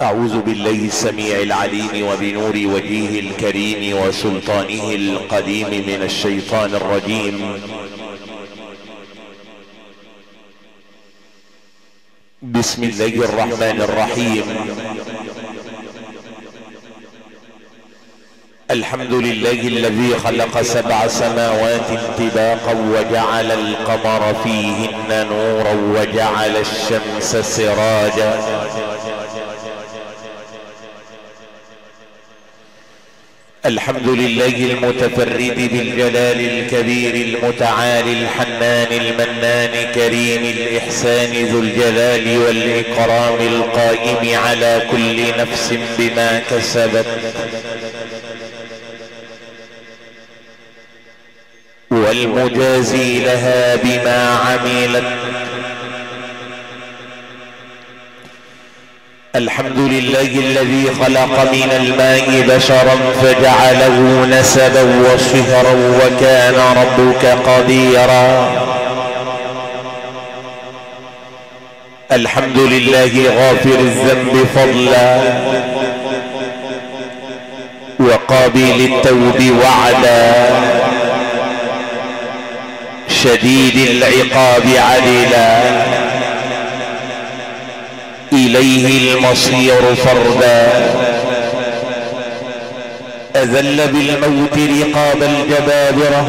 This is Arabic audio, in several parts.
أعوذ بالله السميع العليم وبنور وجهه الكريم وسلطانه القديم من الشيطان الرجيم. بسم الله الرحمن الرحيم. الحمد لله الذي خلق سبع سماوات طباقا وجعل القمر فيهن نورا وجعل الشمس سراجا. الحمد لله المتفرد بالجلال الكبير المتعالي الحنان المنان كريم الإحسان ذو الجلال والإكرام القائم على كل نفس بما كسبت. والمجازي لها بما عملت. الحمد لله الذي خلق من الماء بشرا فجعله نسبا وصهرا وكان ربك قديرا. الحمد لله غافر الذنب فضلا وقابل التوب وعدا. شديد العقاب عدلا إليه المصير فردا. أذل بالموت رقاب الجبابرة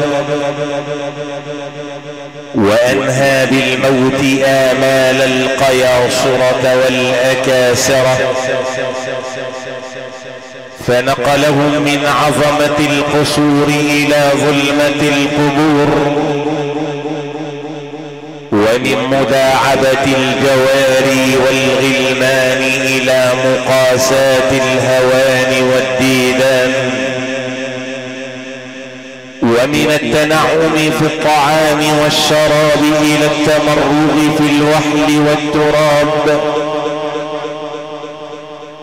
وأنهى بالموت آمال القياصرة والأكاسرة. فنقلهم من عظمة القصور إلى ظلمة القبور. ومن مداعبة الجواري والغلمان إلى مقاساة الهوان والديدان. ومن التنعم في الطعام والشراب إلى التمرغ في الوحل والتراب.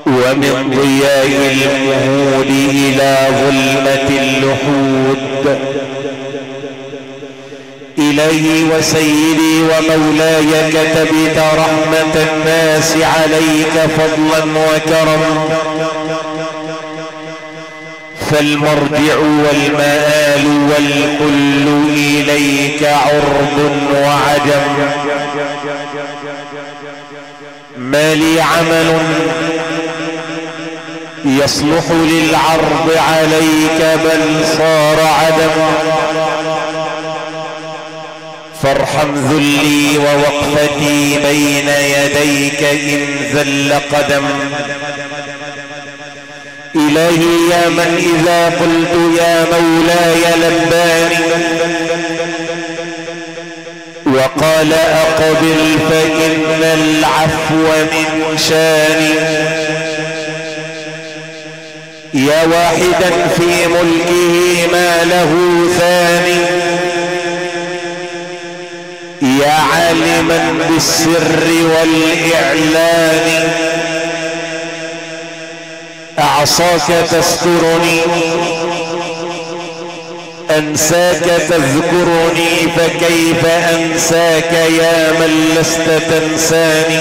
ومن ضياء المهود إلى ظلمة اللحود. إلهي وسيدي ومولاي كتبت رحمة الناس عليك فضلا وكرم فالمرجع والمآل والكل إليك عرب وعجم. ما لي عمل يصلح للعرض عليك بل صار عدم. فارحم ذلي ووقفتي بين يديك إن ذل قدم. إلهي يا من إذا قلت يا مولاي لباني وقال أقبل فإن العفو من شاني يا واحدا في ملكه ما له ثاني. يا عالما بالسر والإعلان. أعصاك تسترني أنساك تذكرني فكيف أنساك يا من لست تنساني؟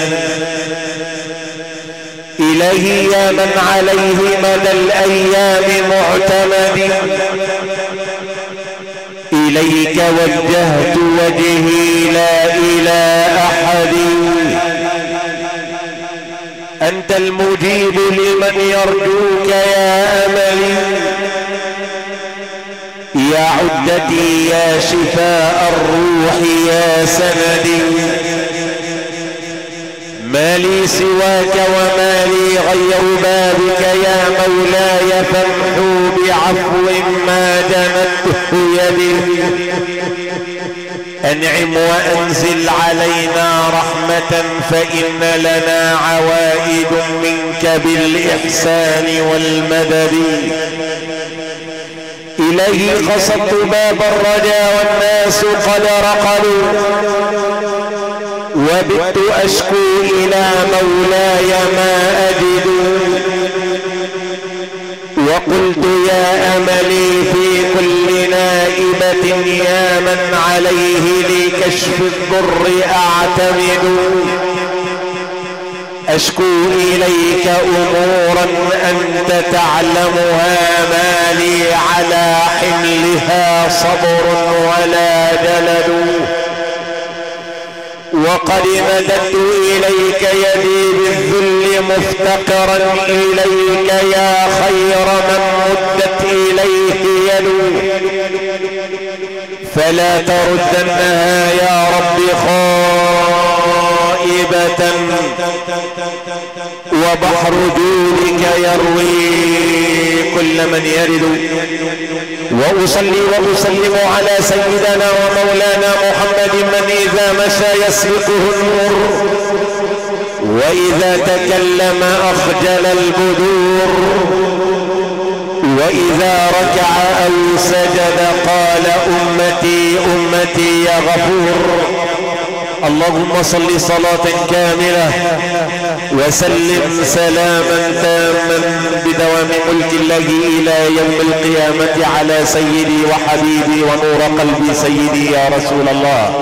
إلهي يا من عليه مدى الأيام معتمد إليك وجهت وجهي لا إلى أحد. أنت المجيب لمن يرجوك يا أملي. يا عدتي يا شفاء الروح يا سندي. ما لي سواك وما لي غير بابك يا مولاي فامحو بعفو ما جنته يدي. أنعم وأنزل علينا رحمة فإن لنا عوائد منك بالإحسان والمدد. إليه قصدت باب الرجا والناس قد رقلوا وبت أشكو إلى مولاي ما أجد. وقلت يا أملي في كل نائبة يا من عليه لكشف الضر أعتمد. أشكو إليك أمورا أنت تعلمها ما لي على حملها صبر ولا جلد. وقد مددت إليك يدي بالذل مفتقرا إليك يا خير من مدت إليه يدو فلا تردنها يا رب خائبة. وبحر جودك يروي كل من يرد. وأصلي وأسلم على سيدنا ومولانا محمد من إذا مشى يسبقه النور. وإذا تكلم أخجل البدور. وإذا ركع أو سجد قال أمتي أمتي يا غفور. اللهم صل صلاة كاملة وسلم سلاما تاما بدوام ملك الله إلى يوم القيامة على سيدي وحبيبي ونور قلبي سيدي يا رسول الله.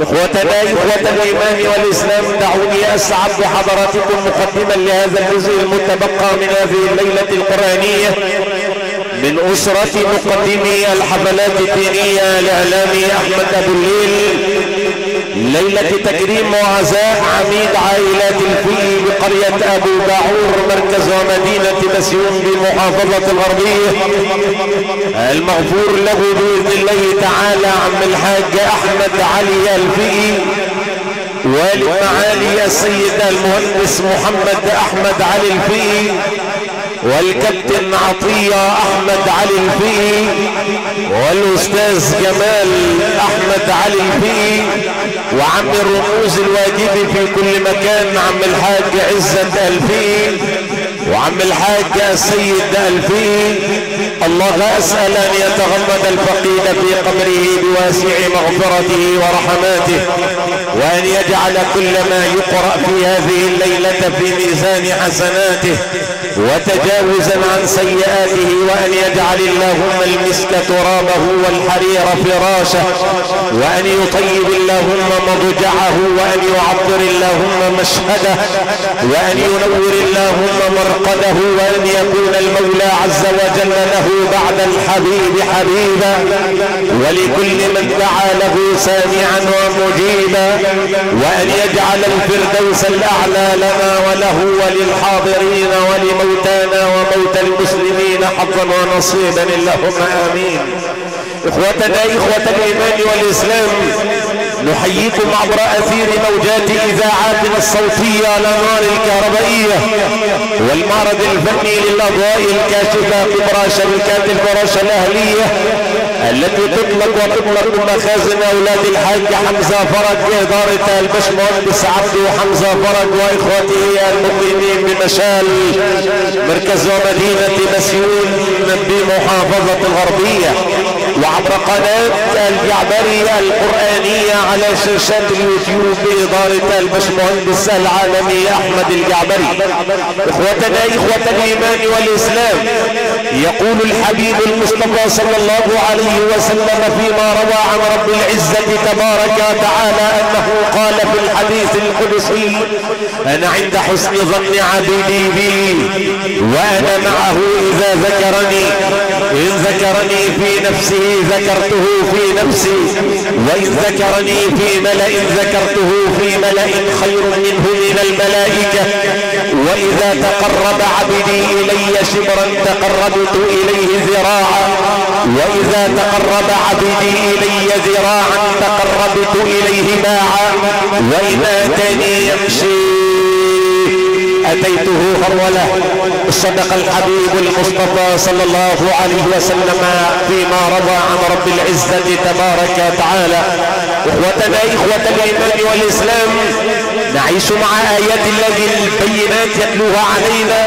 اخوتنا إخوة الإيمان والإسلام دعوني أسعد بحضراتكم مقدما لهذا الجزء المتبقى من هذه الليلة القرآنية من أسرة مقدمي الحفلات الدينية الاعلامي أحمد أبو الليل. ليلة تكريم وعزاء عميد عائلات الفي بقرية أبو باعور مركز ومدينة بسيون بمحافظة الغربية. المغفور له بإذن الله تعالى عم الحاج أحمد علي ألفي والد معالي السيد المهندس محمد أحمد علي ألفي والكابتن عطية أحمد علي ألفي والأستاذ جمال أحمد علي ألفي وعم الرموز الواجب في كل مكان عم الحاج عزة الفي وعم الحاج السيد الفي الله اسأل ان يتغمد الفقيد في قبره بواسع مغفرته ورحماته وأن يجعل كل ما يقرأ في هذه الليلة في ميزان حسناته. وتجاوزا عن سيئاته وأن يجعل اللهم المسك ترابه والحرير فراشه وأن يطيب اللهم مضجعه وأن يعطر اللهم مشهده وأن ينور اللهم مرقده وأن يكون المولى عز وجل له بعد الحبيب حبيبا ولكل من دعا له سامعا ومجيبا وأن يجعل الفردوس الأعلى لنا وله وللحاضرين ولمن موتانا وموتى المسلمين حظا ونصيبا اللهم آمين. إخوتنا إخوة الإيمان والإسلام نحييكم عبر أثير موجات إذاعاتنا الصوتية الانوار الكهربائية والمعرض الفني للأضواء الكاشفة كبرى شركات الفراشة الأهلية التي تطلق وتطلق مخازن أولاد الحاج حمزة فرج بادارة البشمهندس عبد حمزة فرج وإخوته المقيمين بمشال مركز ومدينة مسيون بمحافظة الغربية. وعبر قناة الجعبرية القرآنية على شاشات اليوتيوب بإدارة البشمهندس العالمي أحمد الجعبري. إخوتنا إخوة الإيمان والإسلام يقول الحبيب المصطفى صلى الله عليه وسلم فيما روى عن رب العزة تبارك وتعالى أنه قال في الحديث القدسي أنا عند حسن ظن عبيدي بي وأنا معه إذا ذكرني إن ذكرني في نفسه ذكرته في نفسي وإن ذكرني في ملأ ذكرته في ملأ خير منه من الملائكة وإذا تقرب عبدي إلي شبرا تقربت إليه ذراعا وإذا تقرب عبدي إلي ذراعا تقربت إليه باعا وإن أتاني يمشي أتيته هرولة. صدق الحبيب المصطفى صلى الله عليه وسلم فيما روى عن رب العزة تبارك وتعالى. إخوتنا إخوة الإيمان والإسلام نعيش مع آيات الله البينات يتلوها علينا.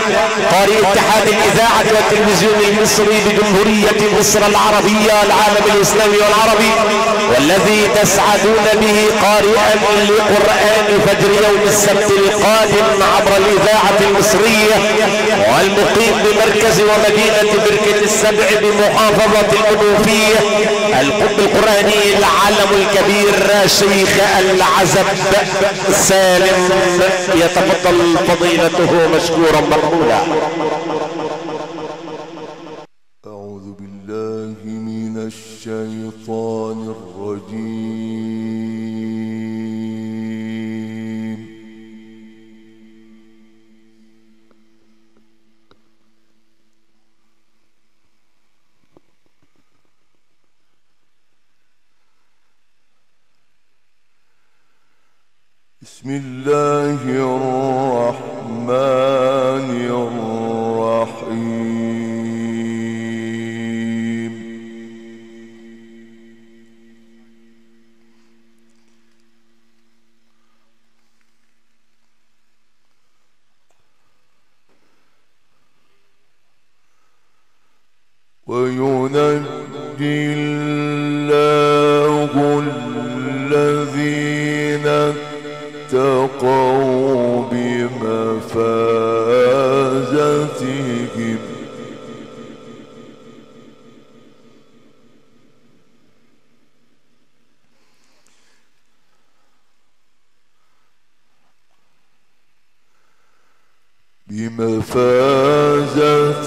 قارئ اتحاد الإذاعة والتلفزيون المصري بجمهورية مصر العربية العالم الإسلامي والعربي والذي تسعدون به قارئا لقرآن فجر يوم السبت القادم عبر الإذاعة المصرية والمقيم بمركز ومدينة بركة السبع بمحافظة المنوفية القطب القرآني العلم الكبير شيخ العزب سالم يتفضل فضيلته مشكورا مقبولا. بمفازتهم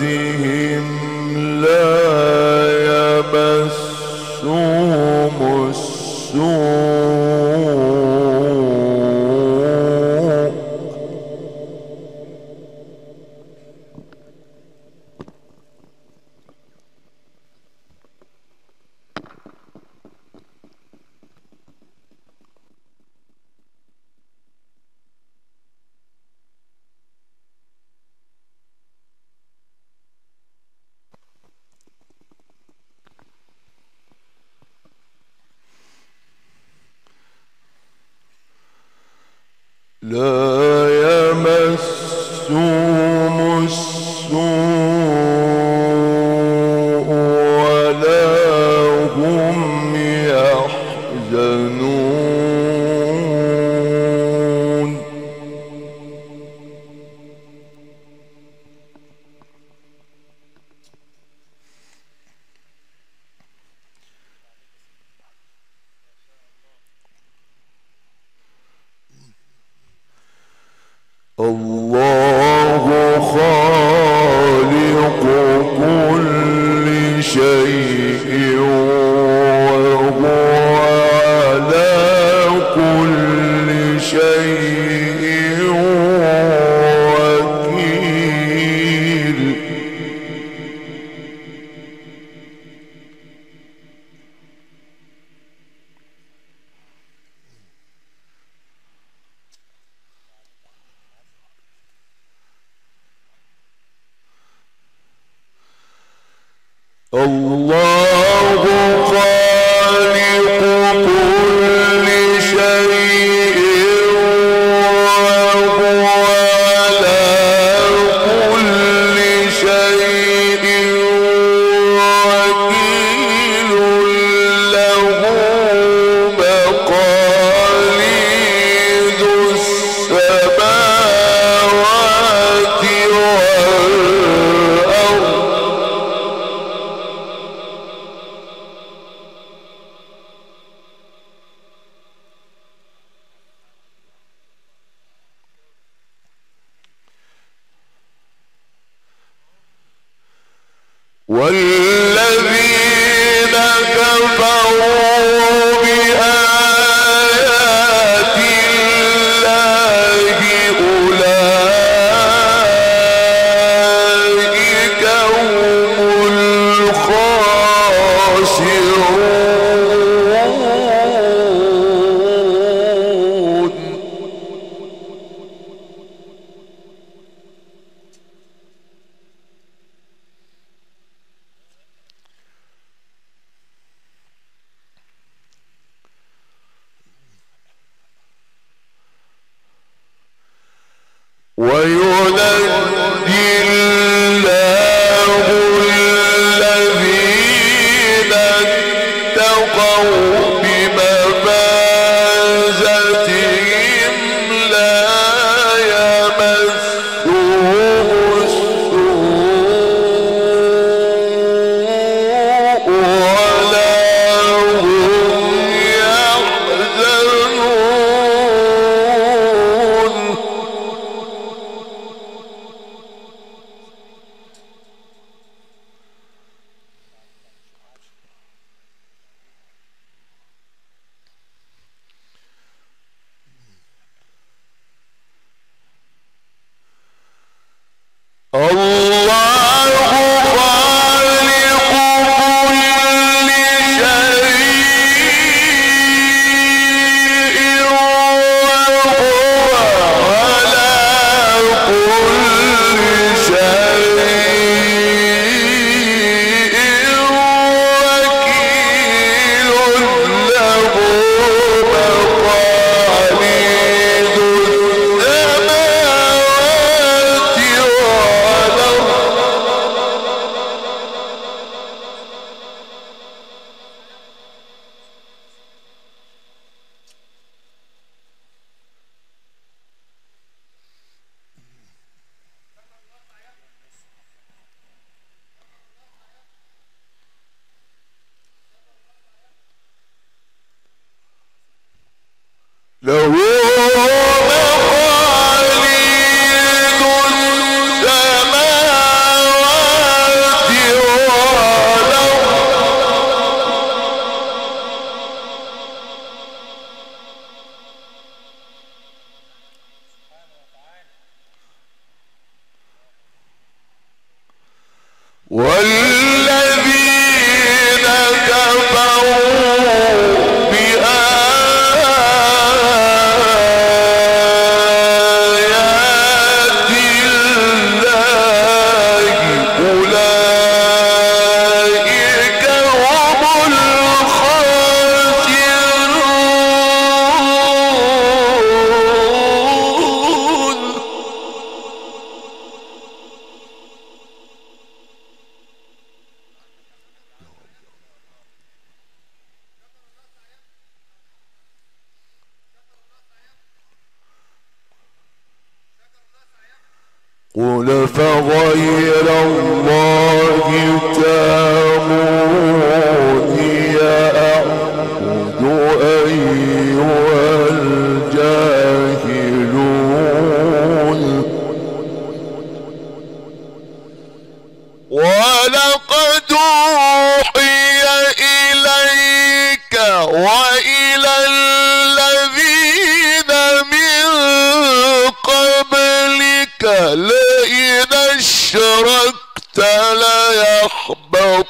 ليحبطن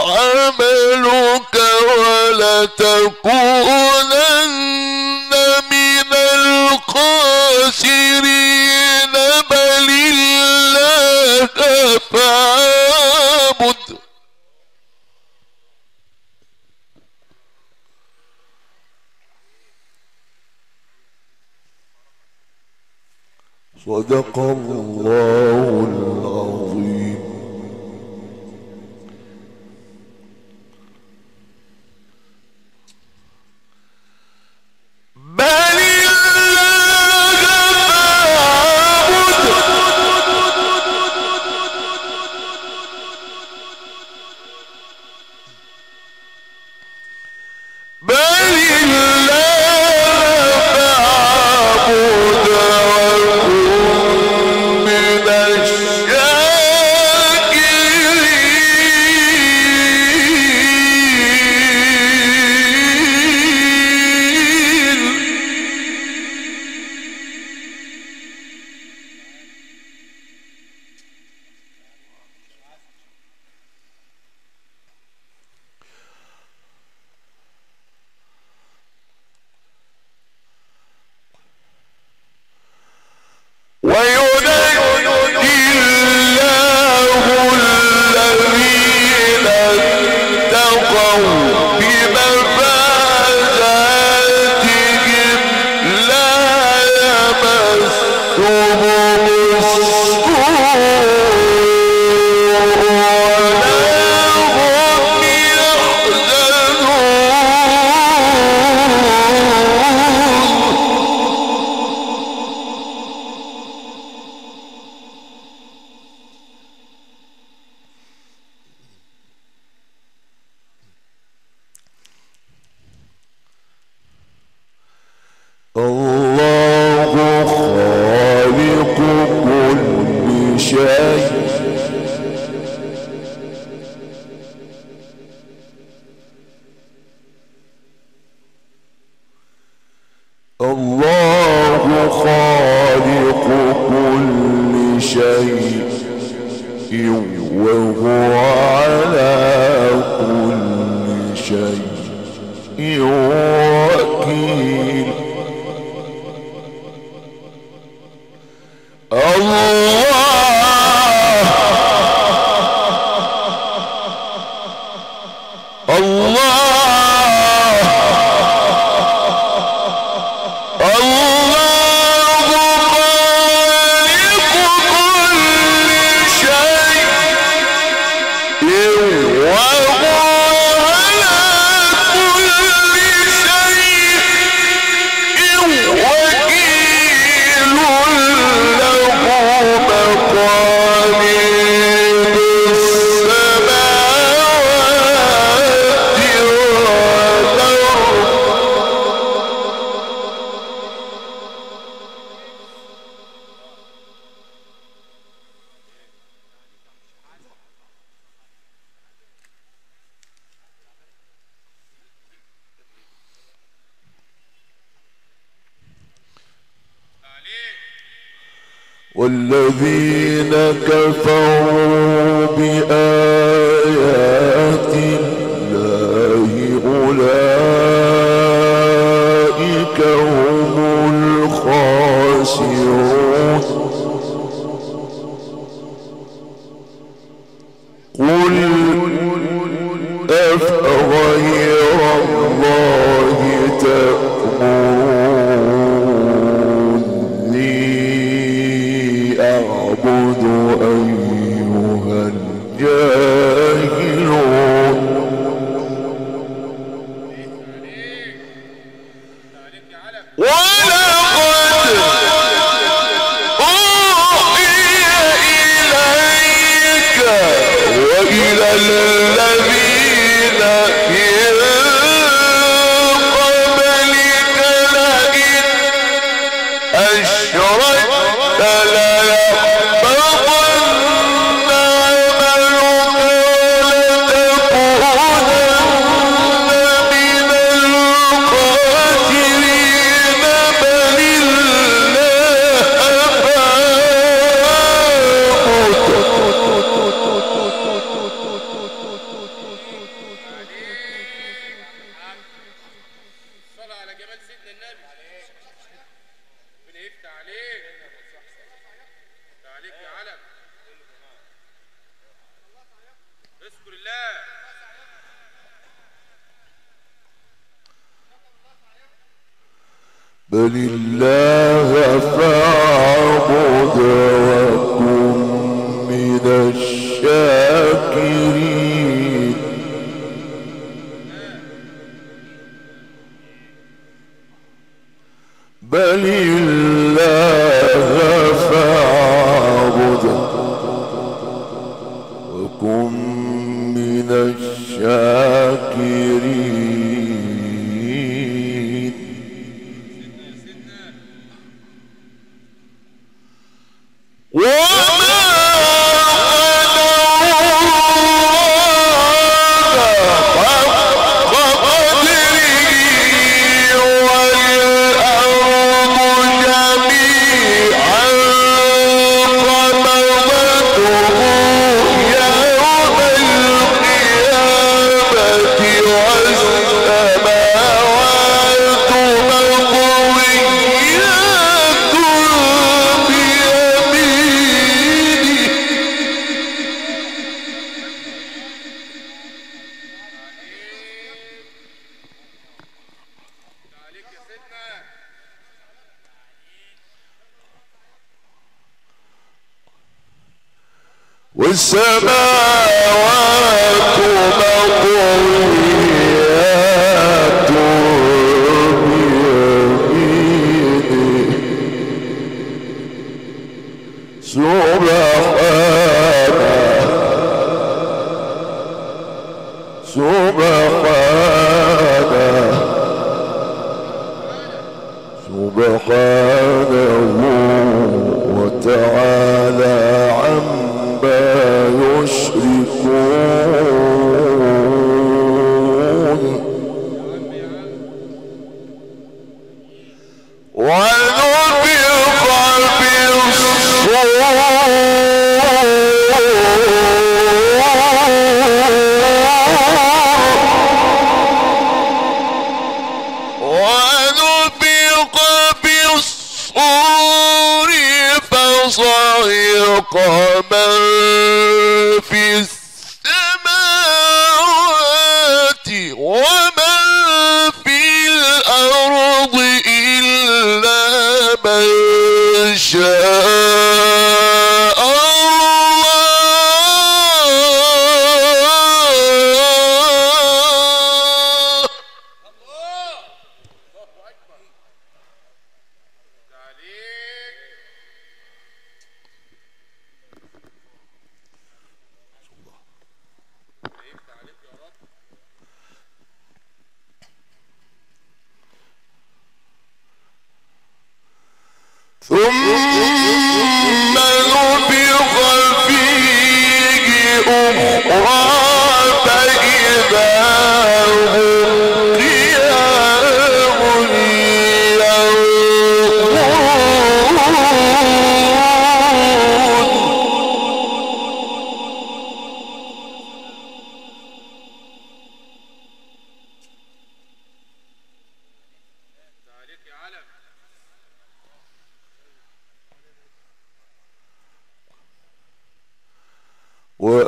عملك ولتكونن من الخاسرين. بل الله فعل صدق الله العظيم. والسماوات مطويات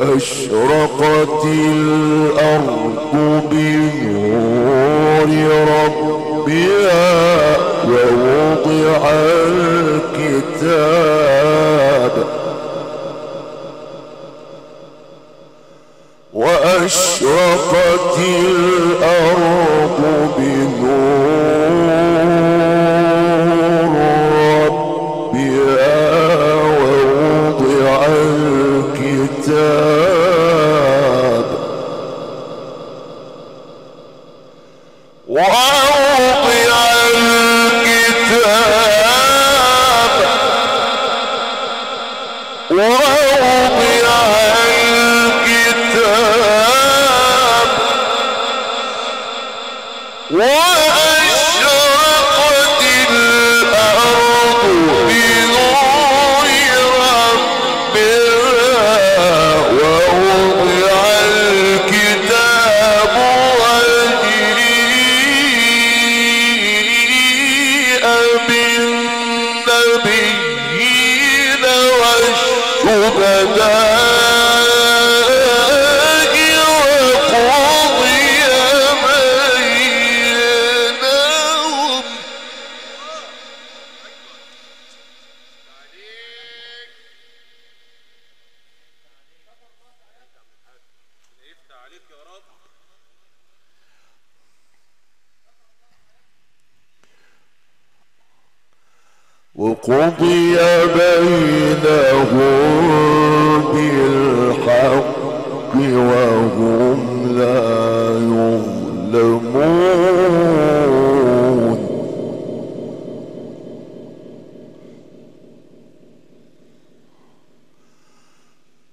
أشرقت الأرض بنور ربها ووضع الكتاب وأشرقت الأرض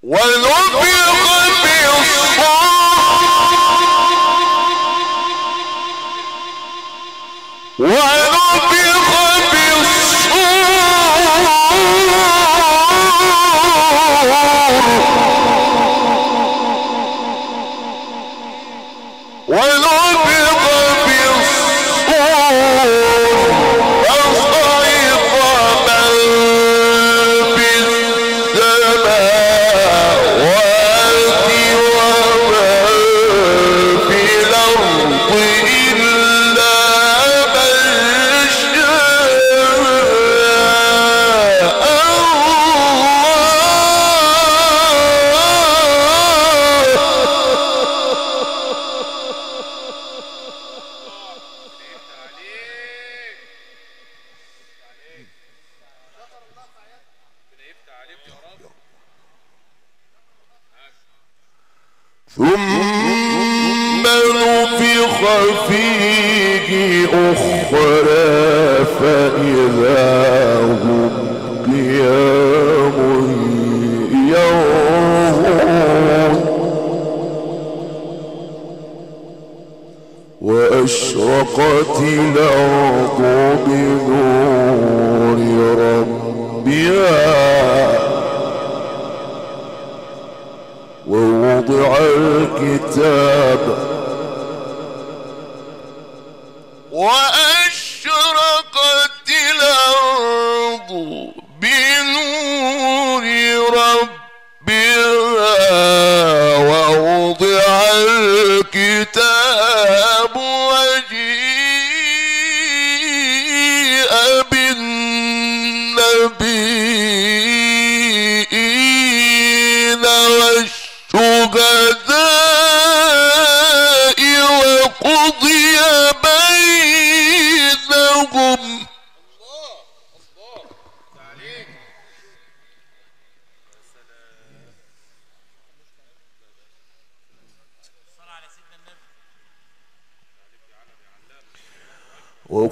我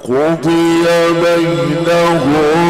وقضي بينهم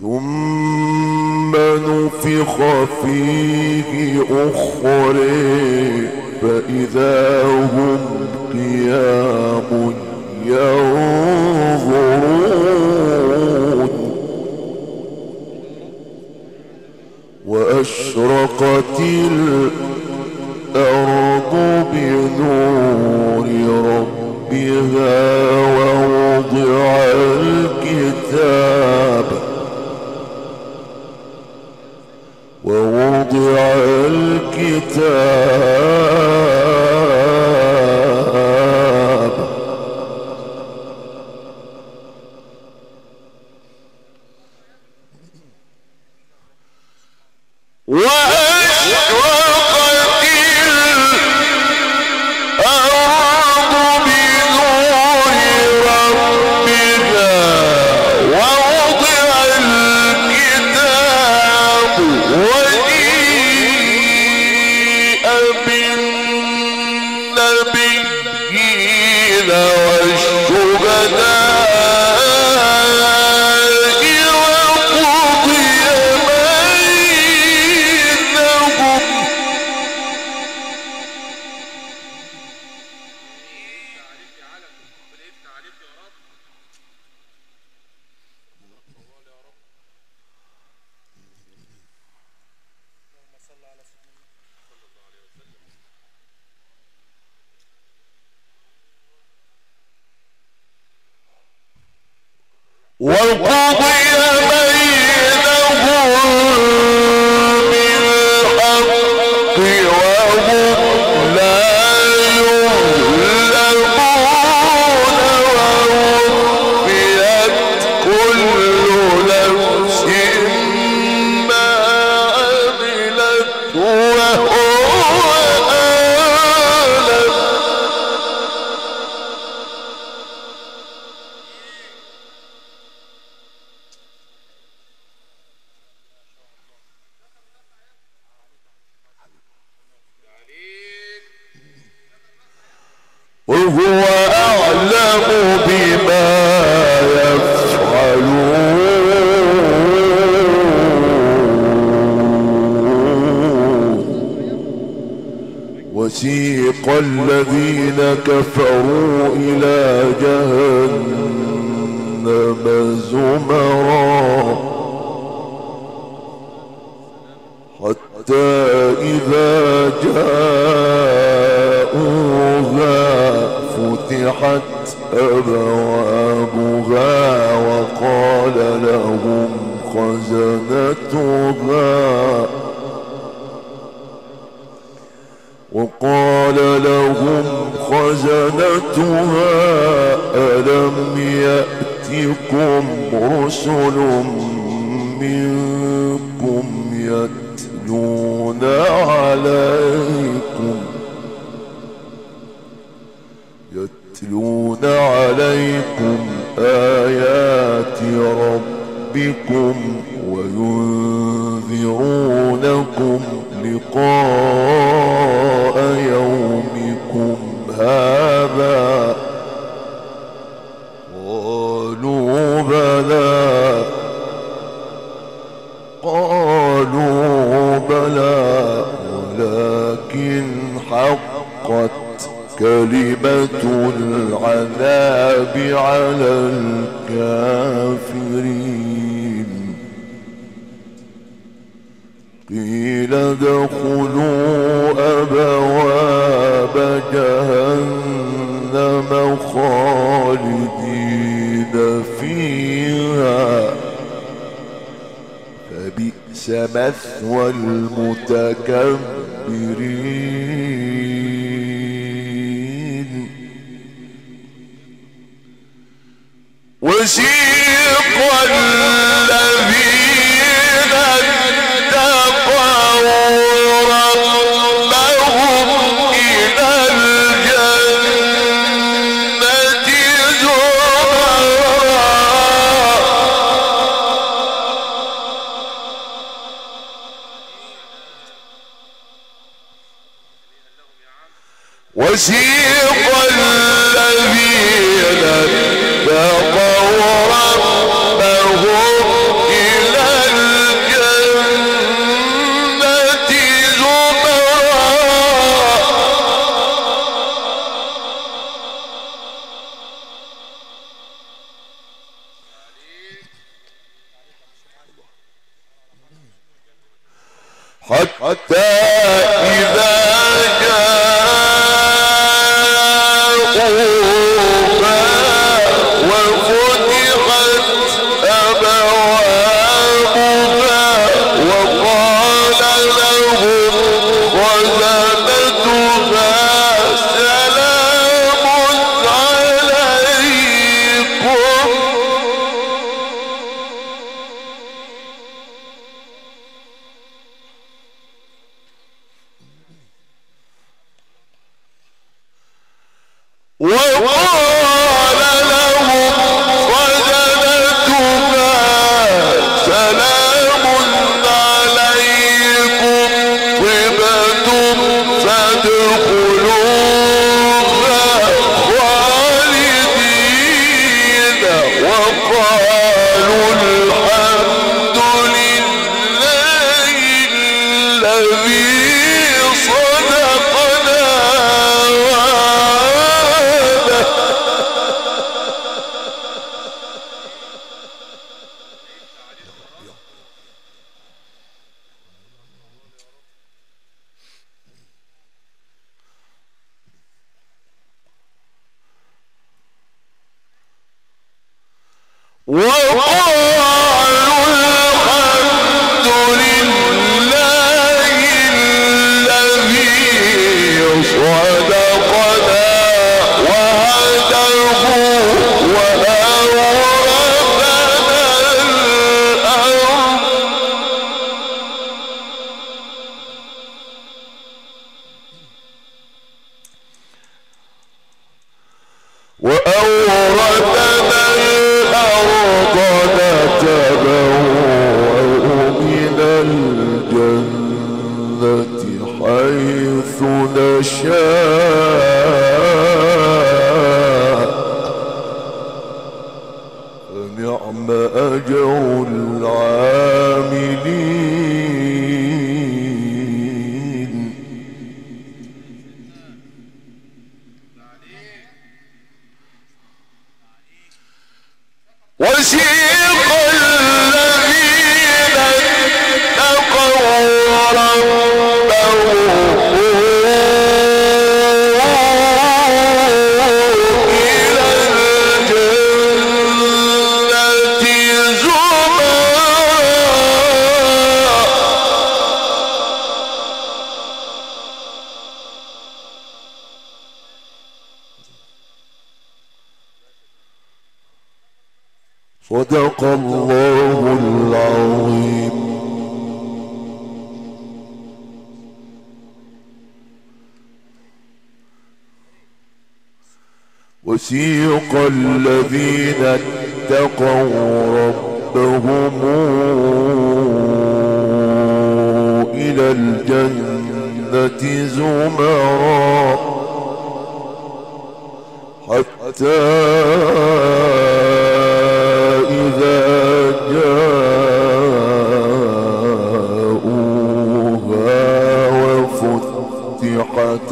ثم نفخ فيه أخرى فإذا هم قيام ينظرون. وأشرقت الأرض بنور ربها ووضع الكتاب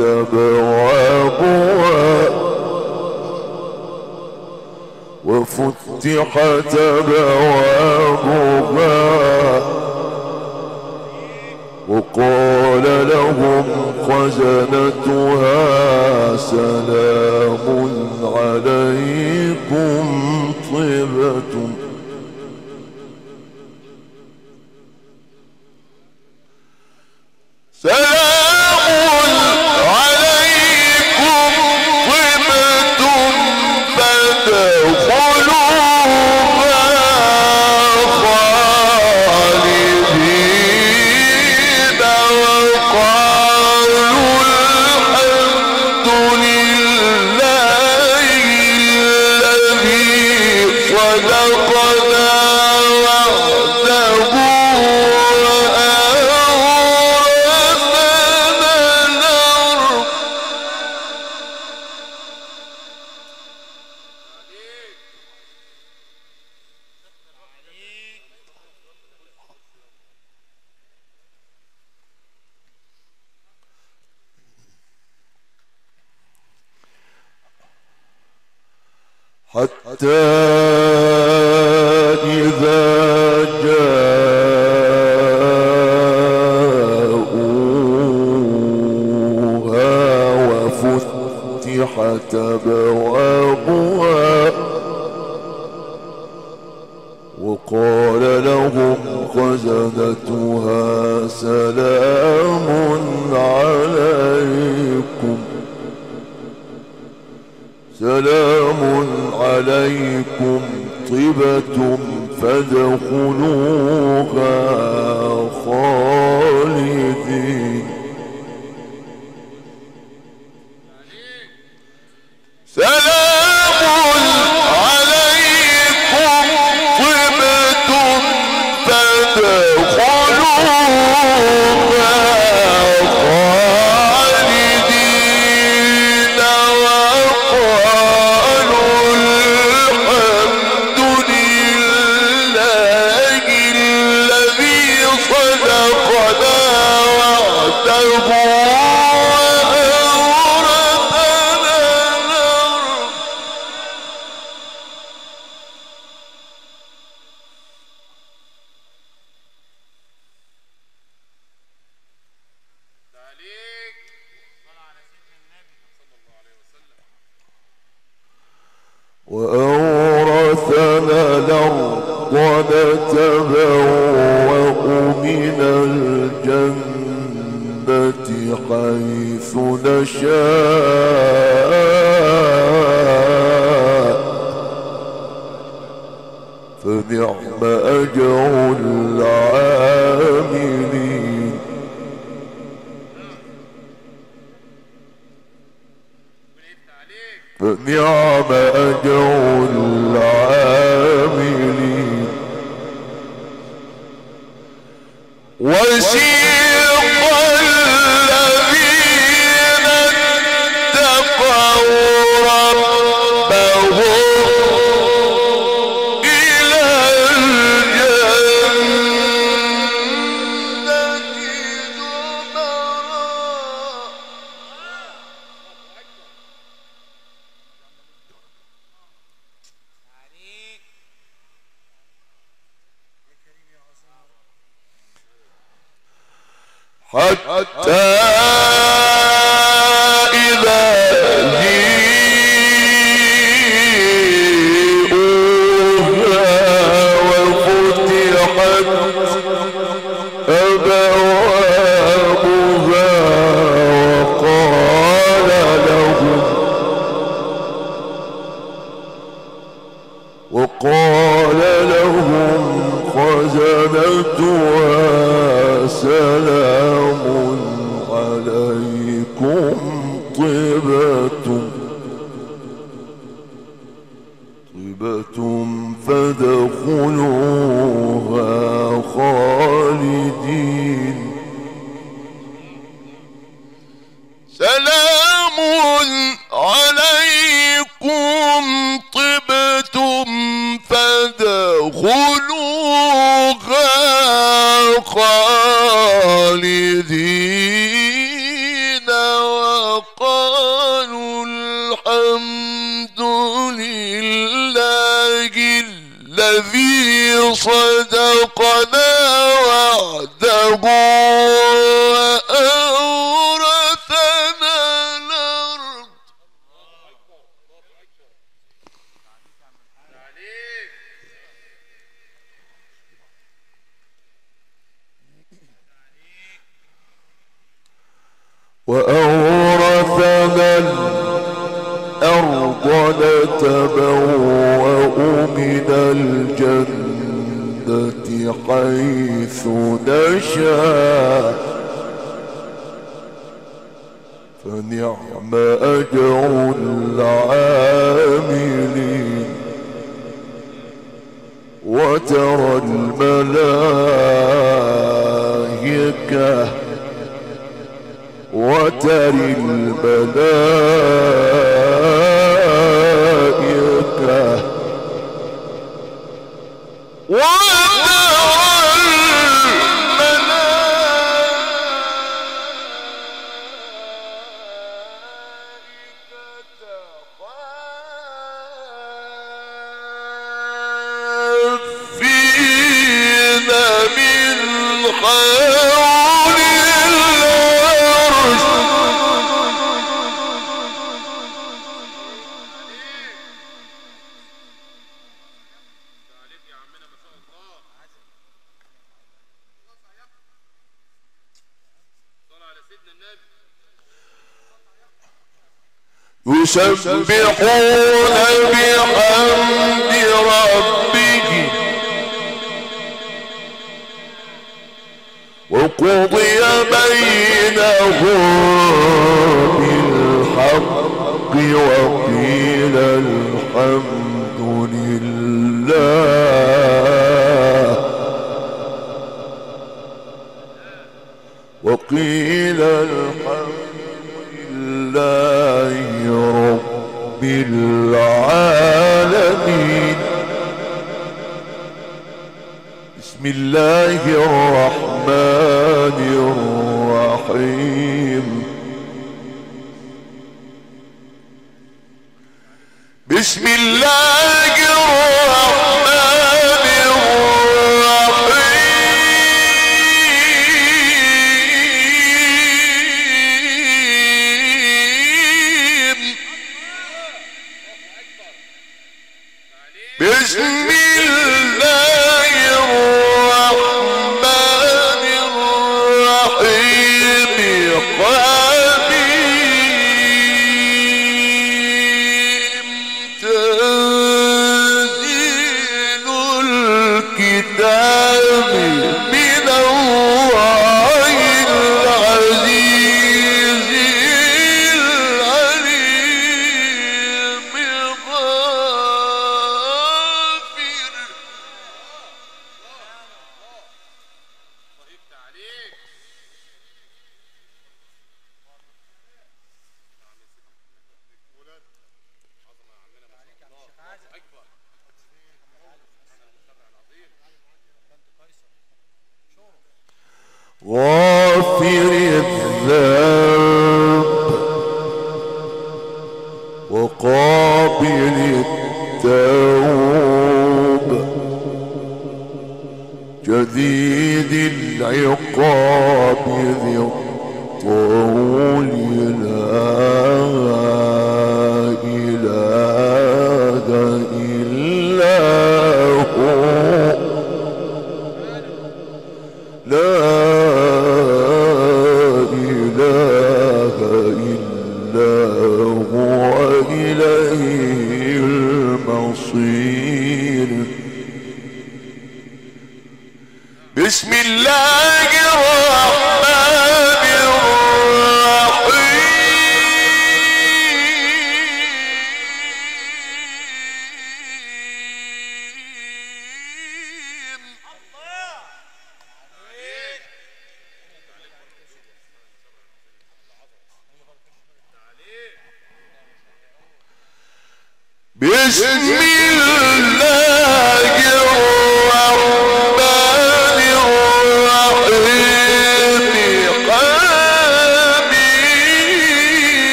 أبوابها وفتحت أبوابها وقال لهم خزنتها سلام عليكم طبتم فادخلوها وقال لهم خزنتها سلام عليكم يسبحون بحمد ربه. وقضي بينهم بالحق وقيل الحمد لله. وقيل الحمد رب العالمين. بسم الله الرحمن الرحيم. بسم الله الرحمن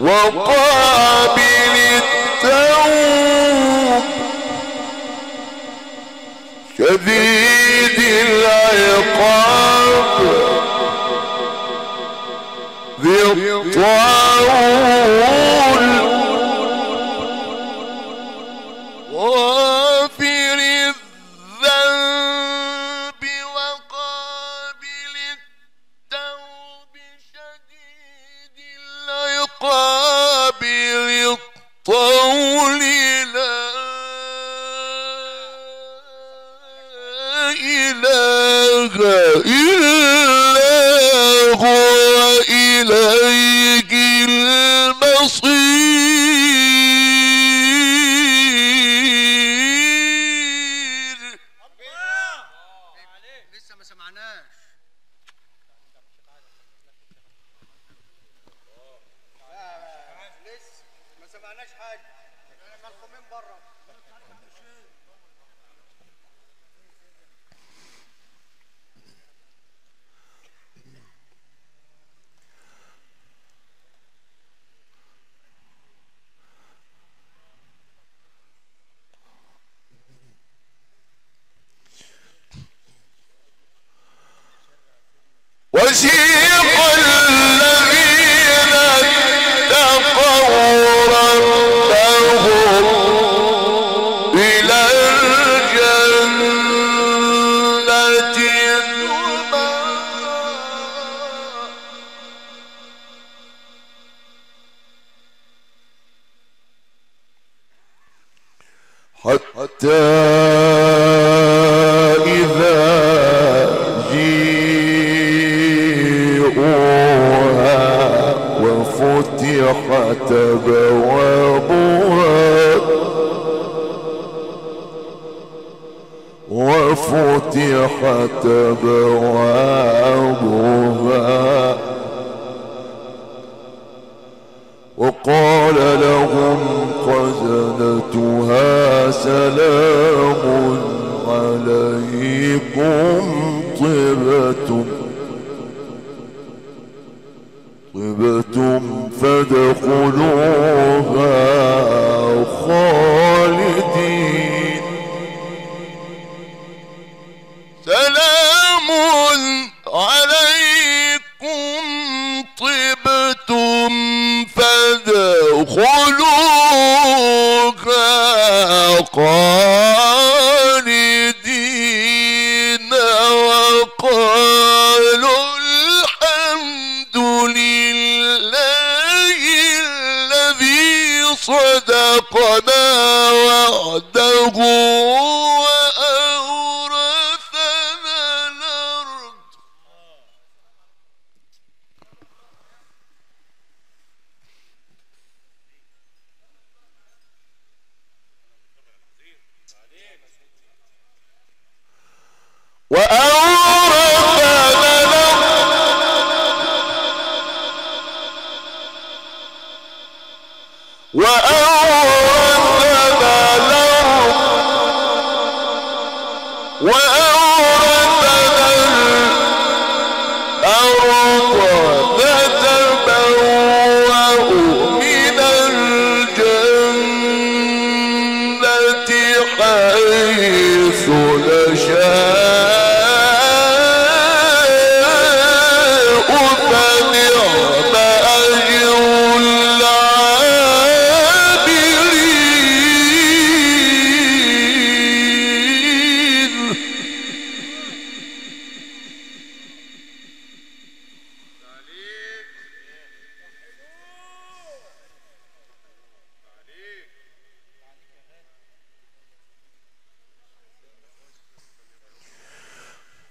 وقابل التوب شديد العقاب ذي الطاعون.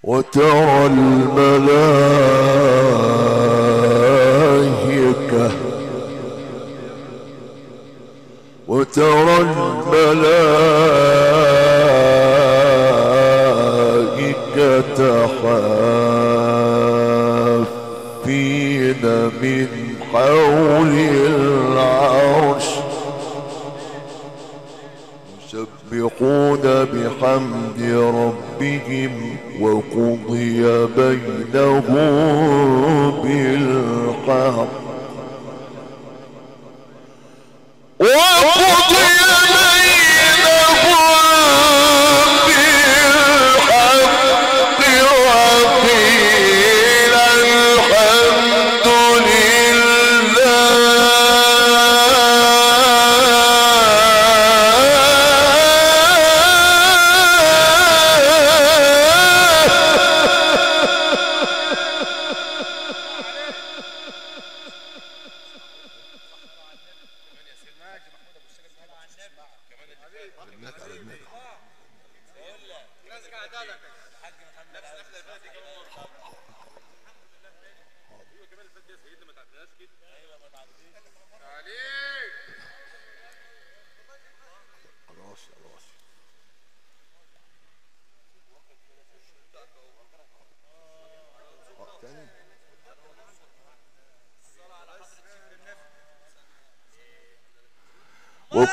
وترى الملائكة وترى الملائكة حافين من حول العرش يسبحون بحمد رب ربهم وقضي بينهم بالحق.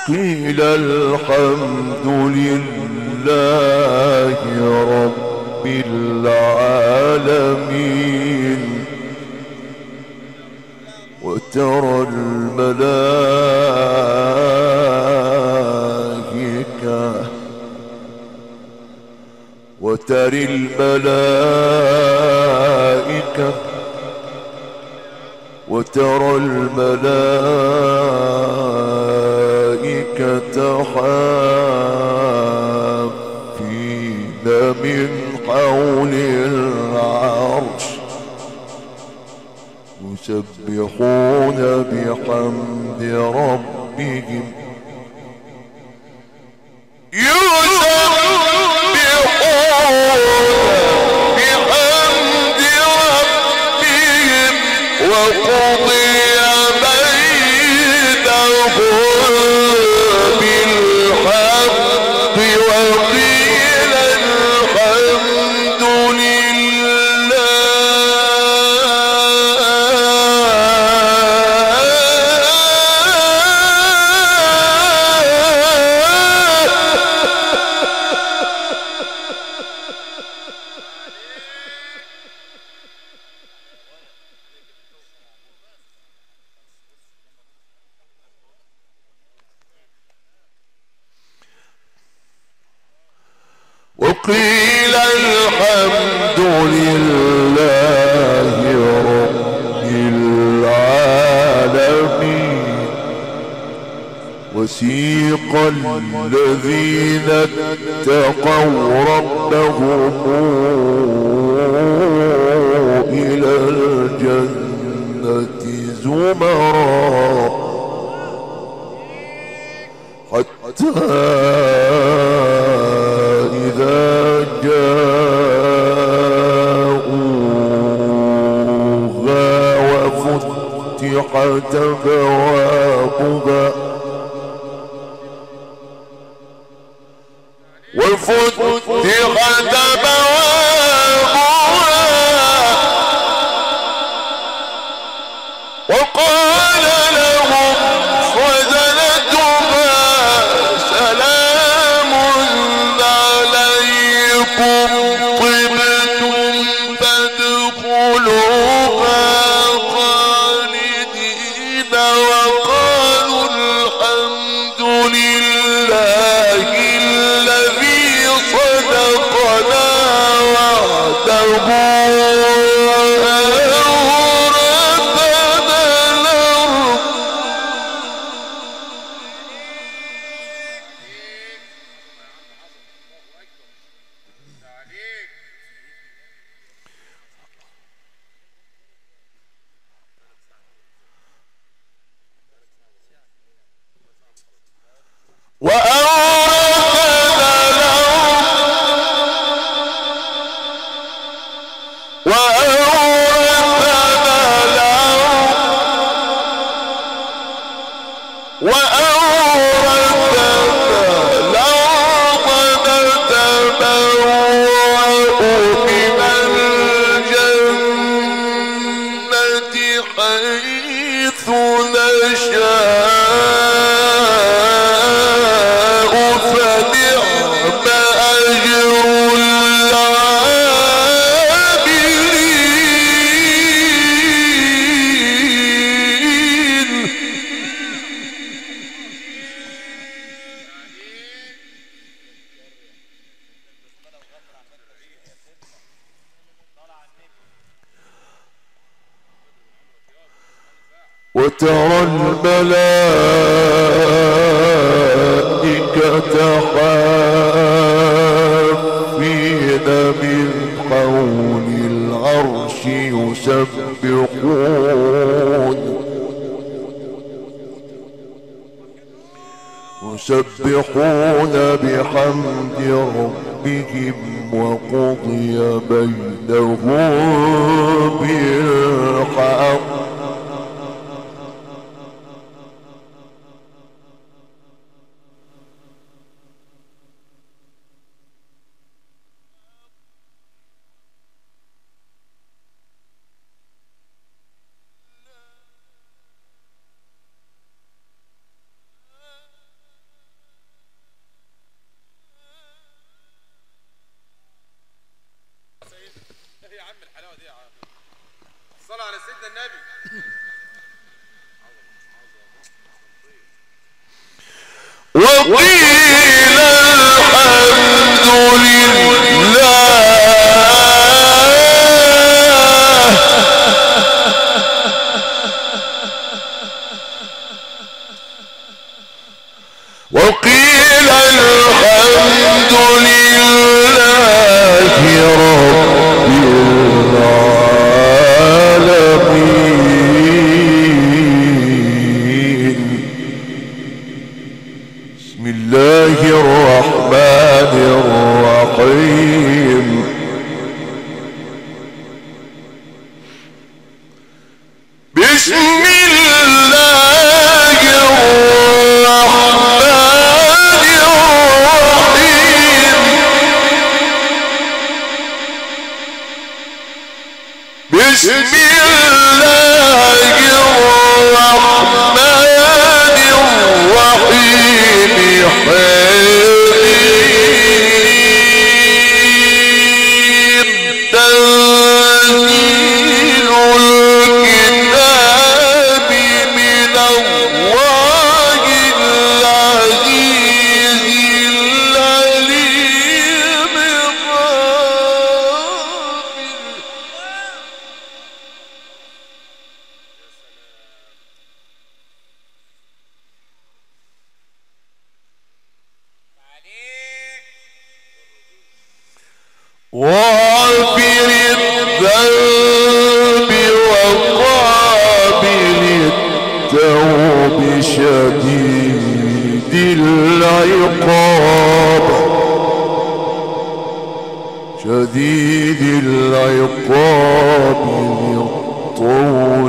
وقيل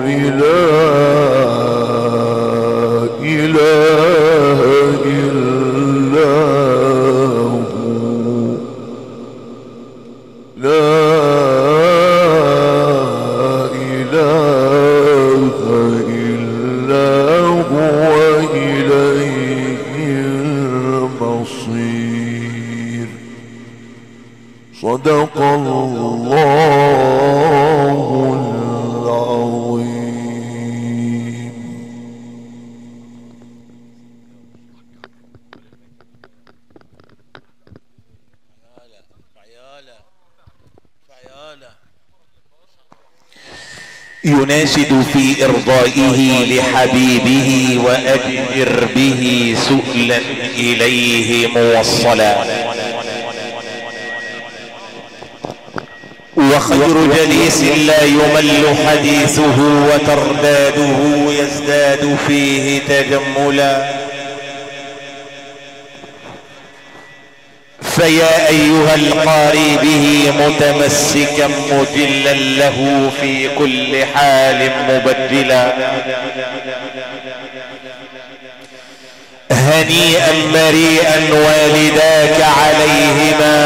Rabbi إرضائه لحبيبه وأجر به سؤلا إليه موصلا. وخير جليس لا يمل حديثه وترداده يزداد فيه تجملا. فيا أيها القاري به متمسكا مجلا له في كل حال مبدلا. هنيئا مريئا والداك عليهما.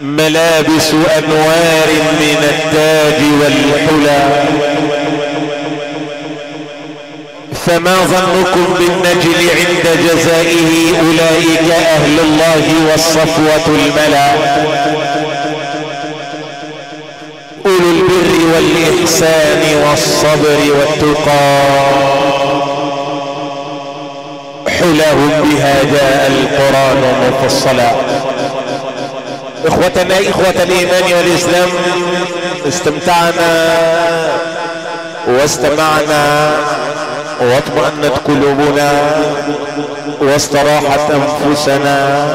ملابس أنوار من التاج والحلى فما ظنكم بالنجل عند جزائه أولئك أهل الله والصفوة الملا. أولو البر والإحسان والصبر والتقى. حلاهم بها جاء القرآن مفصلا. إخوتنا إخوة الإيمان والإسلام استمتعنا واستمعنا. واطمأنت قلوبنا واستراحت أنفسنا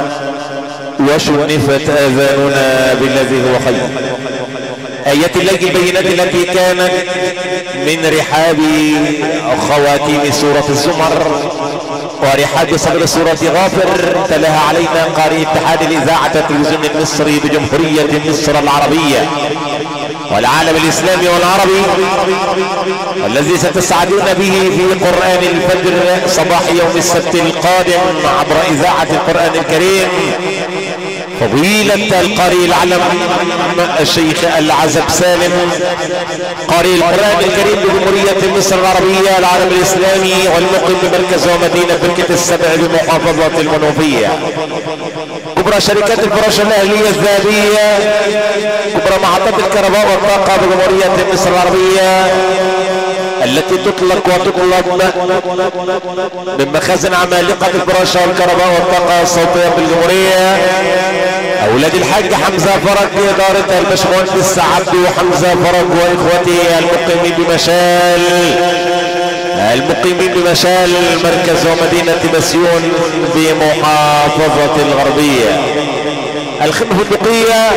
وشنفت آذاننا بالذي هو خير. آيات الله البينات التي كانت من رحاب خواتيم سورة الزمر ورحاب صدر سورة غافر تلاها علينا قارئ اتحاد الإذاعة التلفزيون المصري بجمهورية مصر العربية. والعالم الإسلامي والعربي والذي ستسعدون به في قرآن الفجر صباح يوم السبت القادم عبر إذاعة القرآن الكريم فضيلة القارئ العلم الشيخ العزب سالم قارئ القرآن الكريم بجمهورية مصر العربية العالم الإسلامي والمقيم بمركز ومدينة بركة السبع بمحافظة المنوفية. كبرى شركات الفراش الأهلية الذهبية كبرى محطات الكهرباء والطاقة بجمهورية مصر العربية التي تطلق وتطلب من مخازن عمالقة الفراشة والكهرباء والطاقة الصوتية بالجمهورية. أولاد الحاج حمزة فرج إدارة الباشمهندس عبدو حمزة فرج وإخوته المقيمين بمشال. المقيمين بمشال مركز ومدينة بسيون بمحافظة الغربية. الخدمة الفندقية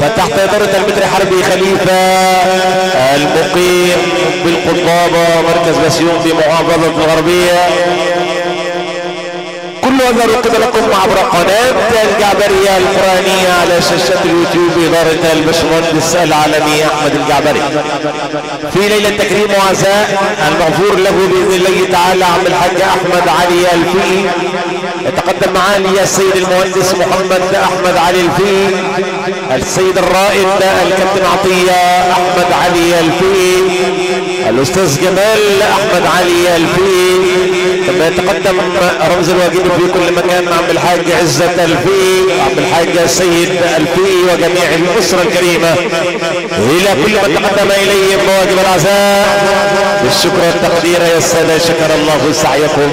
فتحت إدارة المتر حربي خليفة المقيم بالقطابة مركز بسيون بمحافظة الغربية. رقب لكم عبر قناة الجعبرية القرآنية على شاشة اليوتيوب إدارة البشمهندس العالمي أحمد الجعبري. في ليلة تكريم وعزاء المغفور له بإذن الله تعالى عم الحاج أحمد علي الفقي يتقدم معالي السيد المهندس محمد أحمد علي الفقي السيد الرائد الكابتن عطية أحمد علي الفقي الأستاذ جمال أحمد علي الفقي كما يتقدم رمز الواجب في كل مكان عم الحاج عزة ألفي عم الحاج السيد ألفي وجميع الأسرة الكريمة. إلى كل من تقدم إليهم مواجب العزاء بالشكر والتقدير يا السادة شكر الله سعيكم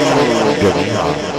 جميعا.